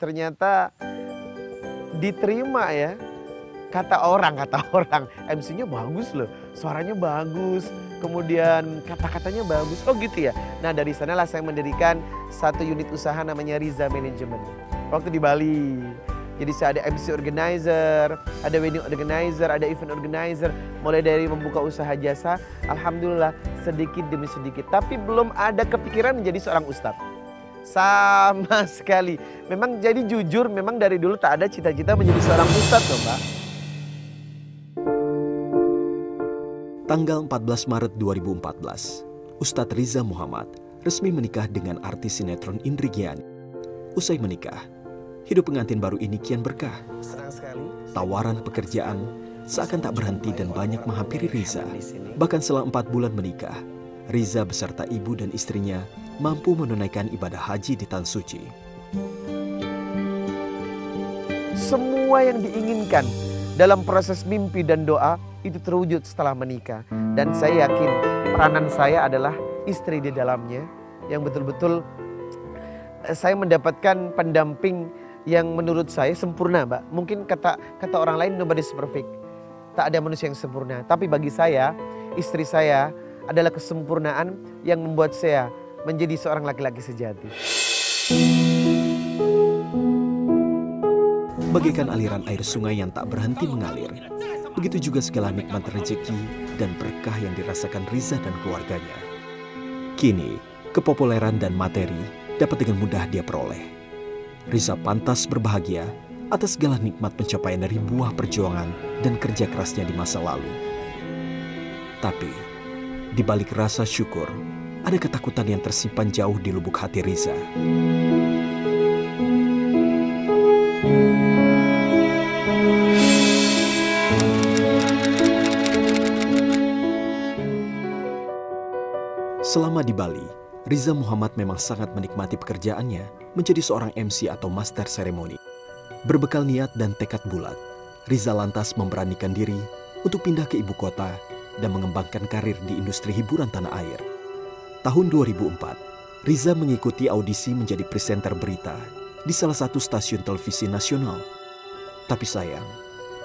ternyata diterima ya. Kata orang, kata orang, MC-nya bagus loh, suaranya bagus, kemudian kata-katanya bagus. Oh gitu ya. Nah dari sanalah saya mendirikan satu unit usaha namanya Riza Management. Waktu di Bali. Jadi saya ada MC organizer, ada wedding organizer, ada event organizer. Mulai dari membuka usaha jasa, Alhamdulillah sedikit demi sedikit. Tapi belum ada kepikiran menjadi seorang ustadz. Sama sekali. Memang jadi jujur, memang dari dulu tak ada cita-cita menjadi seorang ustadz loh Mbak. Tanggal 14 Maret 2014, Ustadz Riza Muhammad resmi menikah dengan artis sinetron Indri Giani. Usai menikah, hidup pengantin baru ini kian berkah. Tawaran pekerjaan seakan tak berhenti dan banyak menghampiri Riza. Bahkan setelah empat bulan menikah, Riza beserta ibu dan istrinya mampu menunaikan ibadah haji di Tan Suci. Semua yang diinginkan dalam proses mimpi dan doa itu terwujud setelah menikah. Dan saya yakin peranan saya adalah istri di dalamnya yang betul-betul eh, saya mendapatkan pendamping yang menurut saya sempurna, Mbak. Mungkin kata kata orang lain nobody's perfect. Tak ada manusia yang sempurna, tapi bagi saya, istri saya adalah kesempurnaan yang membuat saya menjadi seorang laki-laki sejati. Bagaikan aliran air sungai yang tak berhenti mengalir, Begitu juga segala nikmat rezeki dan berkah yang dirasakan Riza dan keluarganya. Kini, kepopuleran dan materi dapat dengan mudah dia peroleh. Riza pantas berbahagia atas segala nikmat pencapaian dari buah perjuangan dan kerja kerasnya di masa lalu. Tapi, di balik rasa syukur, ada ketakutan yang tersimpan jauh di lubuk hati Riza. Selama di Bali, Riza Muhammad memang sangat menikmati pekerjaannya menjadi seorang MC atau master seremoni. Berbekal niat dan tekad bulat, Riza lantas memberanikan diri untuk pindah ke ibu kota dan mengembangkan karir di industri hiburan tanah air. Tahun 2004, Riza mengikuti audisi menjadi presenter berita di salah satu stasiun televisi nasional. Tapi sayang,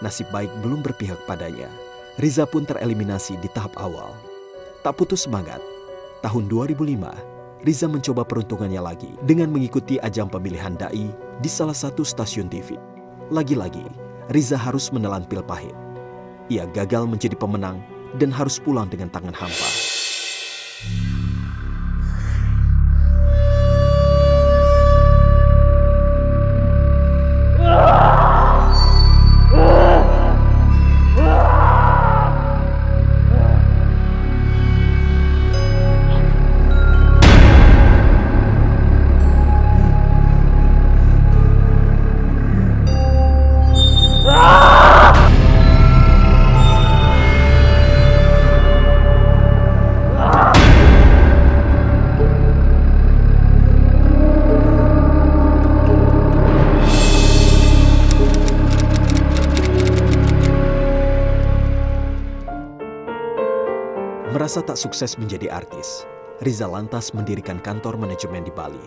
nasib baik belum berpihak padanya. Riza pun tereliminasi di tahap awal. Tak putus semangat, tahun 2005, Riza mencoba peruntungannya lagi dengan mengikuti ajang pemilihan dai di salah satu stasiun TV. Lagi-lagi, Riza harus menelan pil pahit. Ia gagal menjadi pemenang dan harus pulang dengan tangan hampa. Merasa tak sukses menjadi artis, Riza lantas mendirikan kantor manajemen di Bali.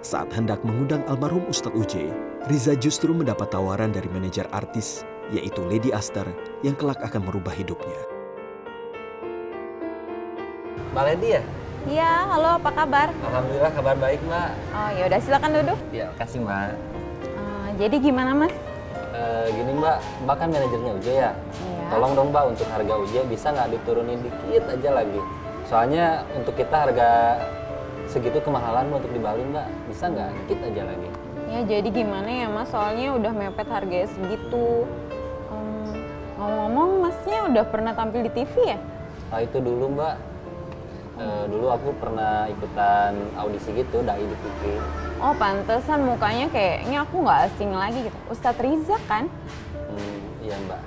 Saat hendak mengundang almarhum Ustadz Uje, Riza justru mendapat tawaran dari manajer artis, yaitu Lady Aster, yang kelak akan merubah hidupnya. Mbak Lady ya? Iya, halo apa kabar? Alhamdulillah kabar baik Mbak. Oh ya udah silakan duduk. Ya, kasih Mbak. Uh, jadi gimana mas? Uh, gini Mbak, Mbak kan manajernya Uje ya? Tolong dong Mbak untuk harga Uje bisa nggak diturunin dikit aja lagi? Soalnya untuk kita harga segitu kemahalan untuk di Bali Mbak, bisa nggak dikit aja lagi? Ya jadi gimana ya mas? Soalnya udah mepet harganya segitu. Um, Ngomong-ngomong masnya udah pernah tampil di TV ya? Nah itu dulu Mbak. Eh, dulu aku pernah ikutan audisi gitu, dai di TV. Oh pantesan mukanya kayaknya aku nggak asing lagi gitu. Ustadz Riza kan? Hmm, iya Mbak.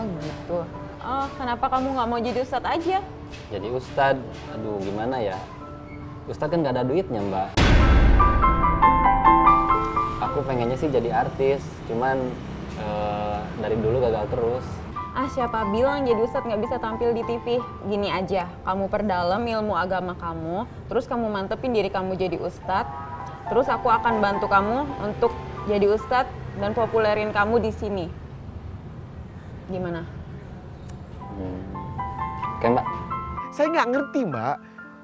Oh gitu. Oh kenapa kamu nggak mau jadi Ustadz aja? Jadi Ustadz, aduh gimana ya? Ustadz kan nggak ada duitnya Mbak. Aku pengennya sih jadi artis, cuman eh, dari dulu gagal terus. Ah siapa bilang jadi Ustadz nggak bisa tampil di TV? Gini aja, kamu perdalam ilmu agama kamu, terus kamu mantepin diri kamu jadi Ustadz, terus aku akan bantu kamu untuk jadi ustadz dan populerin kamu di sini. Gimana? Hmm. Oke mbak. Saya nggak ngerti mbak.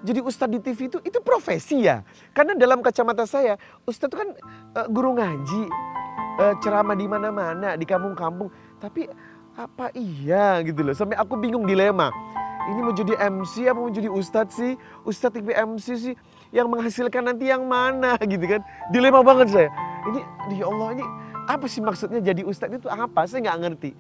Jadi ustadz di TV itu itu profesi ya. Karena dalam kacamata saya ustadz itu kan eh, guru ngaji, eh, ceramah di mana-mana di kampung-kampung. Tapi apa iya gitu loh. Sampai aku bingung dilema. Ini mau jadi MC apa mau jadi ustadz sih? Ustadz TV MC sih yang menghasilkan nanti yang mana gitu kan? Dilema banget saya. Ini ya Allah ini apa sih maksudnya jadi ustadz itu apa? Saya nggak ngerti.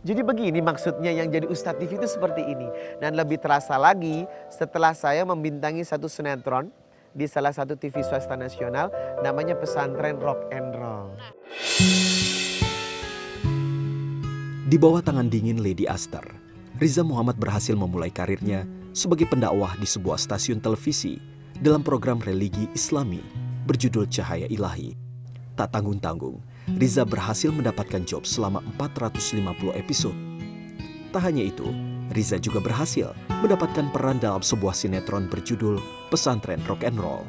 Jadi begini maksudnya yang jadi Ustadz TV itu seperti ini. Dan lebih terasa lagi setelah saya membintangi satu sinetron di salah satu TV swasta nasional namanya Pesantren Rock and Roll. Di bawah tangan dingin Lady Aster, Riza Muhammad berhasil memulai karirnya sebagai pendakwah di sebuah stasiun televisi dalam program religi Islami berjudul Cahaya Ilahi. Tak tanggung-tanggung, Riza berhasil mendapatkan job selama 450 episode. Tak hanya itu, Riza juga berhasil mendapatkan peran dalam sebuah sinetron berjudul Pesantren Rock and Roll.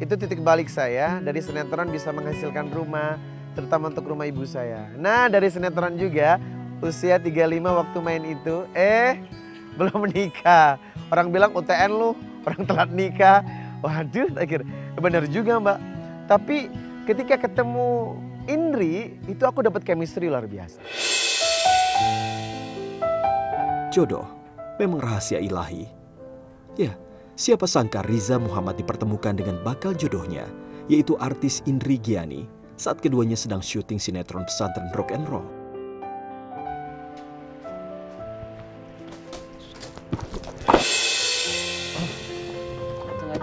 Itu titik balik saya dari sinetron bisa menghasilkan rumah, terutama untuk rumah ibu saya. Nah dari sinetron juga usia 35 waktu main itu, eh belum menikah. Orang bilang UTN lu, orang telat nikah. Waduh, akhir benar juga mbak. Tapi ketika ketemu Indri, itu aku dapat chemistry luar biasa. Jodoh memang rahasia ilahi. Ya, siapa sangka Riza Muhammad dipertemukan dengan bakal jodohnya, yaitu artis Indri Giani saat keduanya sedang syuting sinetron pesantren rock and roll.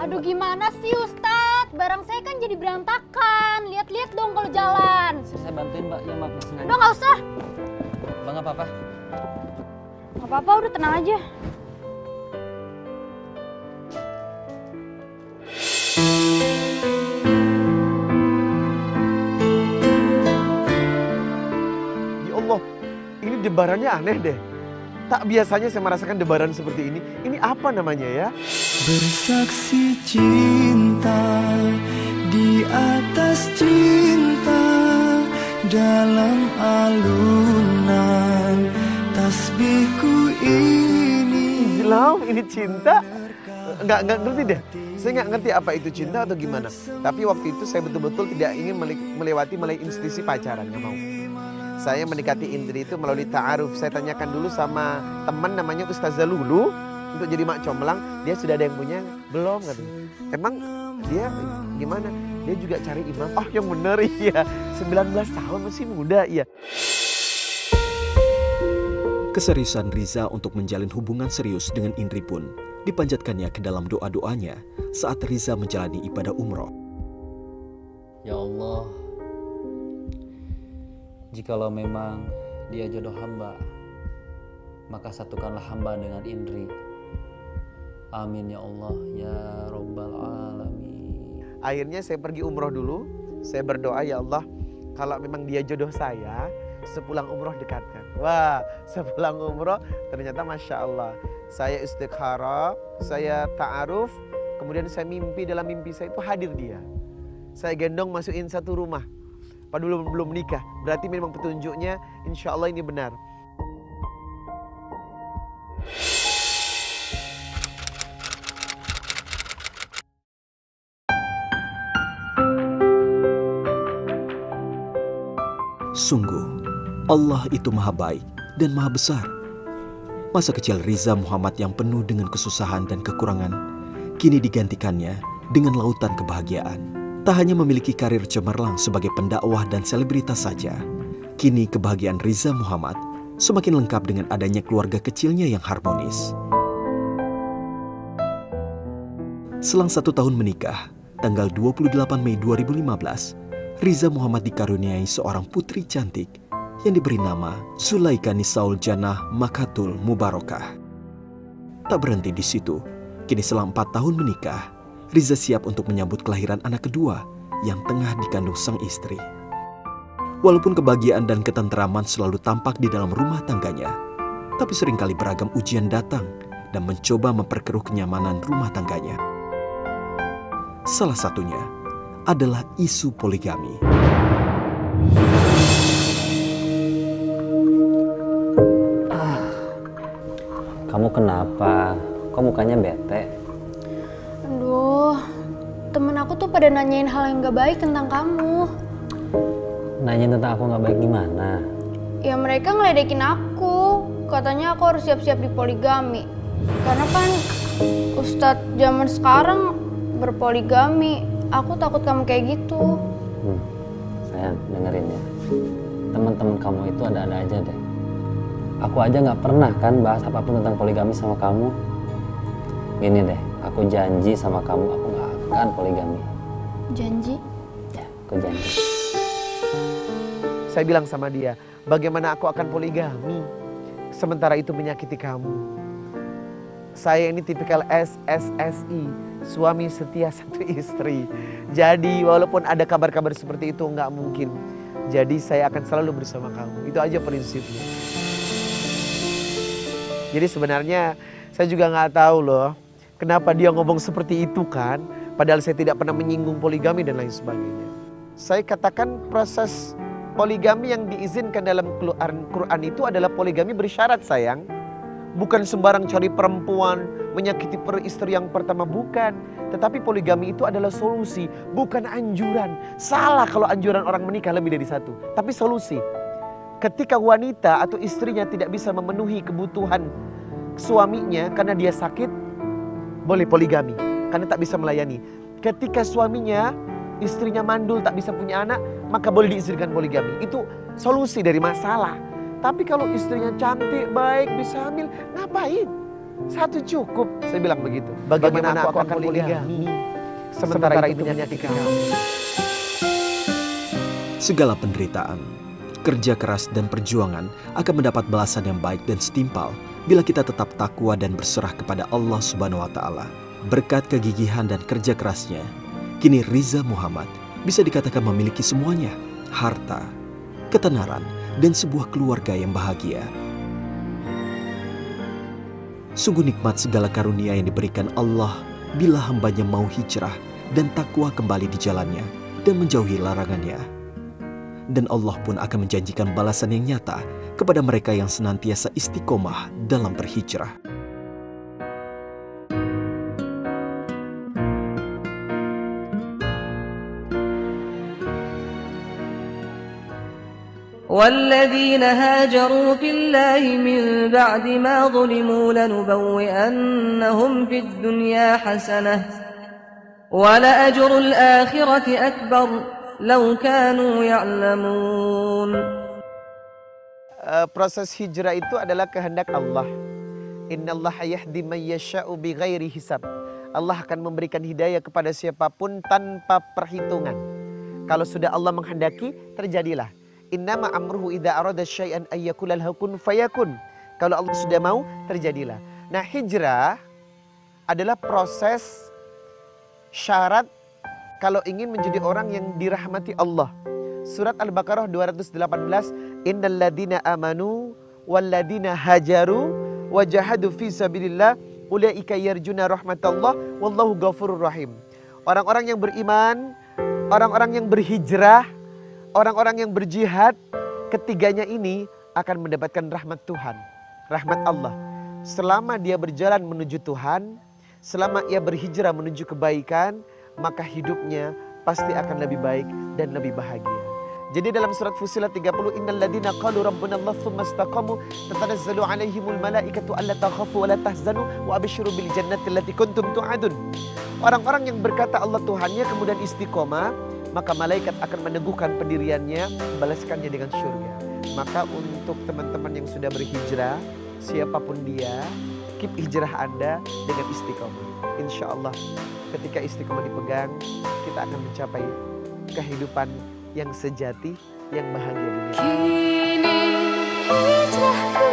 Aduh gimana sih Ustadz? Barang saya kan jadi berantakan. Lihat-lihat dong kalau jalan. Saya bantuin mbak, ya maaf sengaja. Udah nggak usah. Bang apa apa? Gak apa-apa, udah tenang aja. Ya Allah, ini debarannya aneh deh. Tak biasanya saya merasakan debaran seperti ini. Ini apa namanya ya? Bersaksi cinta dalam alunan tasbihku ini Islam, ini cinta? Nggak, nggak ngerti deh. Saya nggak ngerti apa itu cinta atau gimana. Tapi waktu itu saya betul-betul tidak ingin mele- melewati mulai institusi pacaran, nggak mau. Saya mendekati Indri itu melalui ta'aruf. Saya tanyakan dulu sama teman namanya Ustazah Lulu untuk jadi mak comelang. Dia sudah ada yang punya? Belum katanya. Emang dia gimana? Dia juga cari imam. Oh yang bener iya. 19 tahun masih muda iya. Keseriusan Riza untuk menjalin hubungan serius dengan Indri pun dipanjatkannya ke dalam doa-doanya saat Riza menjalani ibadah umroh. Ya Allah, jikalau memang dia jodoh hamba, maka satukanlah hamba dengan Indri. Amin ya Allah, ya Rabbal Alamin. Akhirnya saya pergi umroh dulu. Saya berdoa ya Allah, kalau memang dia jodoh saya, sepulang umroh dekatkan. Wah, sepulang umroh ternyata masya Allah. Saya istikhara, saya ta'aruf, kemudian saya mimpi dalam mimpi saya itu hadir dia. Saya gendong masukin satu rumah. Padahal belum belum nikah. Berarti memang petunjuknya insya Allah ini benar. Sungguh, Allah itu maha baik dan maha besar. Masa kecil Riza Muhammad yang penuh dengan kesusahan dan kekurangan, kini digantikannya dengan lautan kebahagiaan. Tak hanya memiliki karir cemerlang sebagai pendakwah dan selebritas saja, kini kebahagiaan Riza Muhammad semakin lengkap dengan adanya keluarga kecilnya yang harmonis. Selang satu tahun menikah, tanggal 28 Mei 2015, Riza Muhammad dikaruniai seorang putri cantik yang diberi nama Sulaika Nisaul Jannah Makatul Mubarakah. Tak berhenti di situ, kini selang empat tahun menikah, Riza siap untuk menyambut kelahiran anak kedua yang tengah dikandung sang istri. Walaupun kebahagiaan dan ketentraman selalu tampak di dalam rumah tangganya, tapi sering kali beragam ujian datang dan mencoba memperkeruh kenyamanan rumah tangganya. Salah satunya adalah isu poligami. Kamu kenapa? Kok mukanya bete? Aduh, temen aku tuh pada nanyain hal yang gak baik tentang kamu. Nanya tentang aku nggak baik gimana? Ya mereka ngeledekin aku. Katanya aku harus siap-siap di poligami. Karena kan Ustadz zaman sekarang berpoligami. Aku takut kamu kayak gitu. Hmm, sayang, dengerin ya. Teman-teman kamu itu ada-ada aja deh. Aku aja nggak pernah kan bahas apa pun tentang poligami sama kamu. Gini deh, aku janji sama kamu aku nggak akan poligami. Janji? Ya, aku janji. Saya bilang sama dia, bagaimana aku akan poligami? Sementara itu menyakiti kamu. Saya ini tipikal SSSI, suami setia satu istri. Jadi walaupun ada kabar-kabar seperti itu nggak mungkin. Jadi saya akan selalu bersama kamu. Itu aja prinsipnya. Jadi sebenarnya saya juga nggak tahu loh kenapa dia ngomong seperti itu kan. Padahal saya tidak pernah menyinggung poligami dan lain sebagainya. Saya katakan proses Poligami yang diizinkan dalam Quran itu adalah poligami bersyarat sayang. Bukan sembarang cari perempuan, menyakiti istri yang pertama, bukan. Tetapi poligami itu adalah solusi, bukan anjuran. Salah kalau anjuran orang menikah lebih dari satu. Tapi solusi. Ketika wanita atau istrinya tidak bisa memenuhi kebutuhan suaminya karena dia sakit, boleh poligami. Karena tak bisa melayani. Ketika suaminya istrinya mandul tak bisa punya anak, maka boleh diizinkan poligami. Itu solusi dari masalah. Tapi kalau istrinya cantik, baik, bisa hamil, ngapain? Satu cukup, saya bilang begitu. Bagaimana, Bagaimana aku, akan, akan poligami? Sementara, Sementara itu menyakiti kamu. Segala penderitaan, kerja keras dan perjuangan akan mendapat balasan yang baik dan setimpal bila kita tetap takwa dan berserah kepada Allah Subhanahu wa taala. Berkat kegigihan dan kerja kerasnya, Kini Riza Muhammad bisa dikatakan memiliki semuanya, harta, ketenaran, dan sebuah keluarga yang bahagia. Sungguh nikmat segala karunia yang diberikan Allah bila hambanya mau hijrah dan takwa kembali di jalannya dan menjauhi larangannya. Dan Allah pun akan menjanjikan balasan yang nyata kepada mereka yang senantiasa istiqomah dalam berhijrah. والذين هاجروا في الله من بعد ما ظلموا لنبوئنهم في الدنيا حسنة ولأجر الآخرة أكبر لو كانوا يعلمون Proses hijrah itu adalah kehendak Allah. Allah yahdi man yasha'u bighairi hisab. Allah akan memberikan hidayah kepada siapapun tanpa perhitungan. Kalau sudah Allah menghendaki, terjadilah. Innama amruhu idza arada syai'an ayyakula kun fayakun. Kalau Allah sudah mau, terjadilah. Nah, hijrah adalah proses syarat kalau ingin menjadi orang yang dirahmati Allah. Surat Al-Baqarah 218, Innal ladina amanu walladina hajaru wajahadu fi sabilillah ulaika yarjuna rahmatallah wallahu ghafurur rahim. Orang-orang yang beriman, orang-orang yang berhijrah, Orang-orang yang berjihad ketiganya ini akan mendapatkan rahmat Tuhan, rahmat Allah. Selama dia berjalan menuju Tuhan, selama ia berhijrah menuju kebaikan, maka hidupnya pasti akan lebih baik dan lebih bahagia. Jadi dalam surat Fusilat 30 innal ladina qalu rabbuna Allah tsumma istaqamu tatanazzalu alaihimul malaikatu alla takhafu wa la tahzanu wa abshiru bil jannati allati kuntum tu'adun. Orang-orang yang berkata Allah Tuhannya kemudian istiqomah maka malaikat akan meneguhkan pendiriannya, balaskannya dengan surga. Maka untuk teman-teman yang sudah berhijrah, siapa pun dia, keep hijrah Anda dengan istiqomah. Insya Allah ketika istiqomah dipegang, kita akan mencapai kehidupan yang sejati, yang bahagia dunia. Kini hijrahku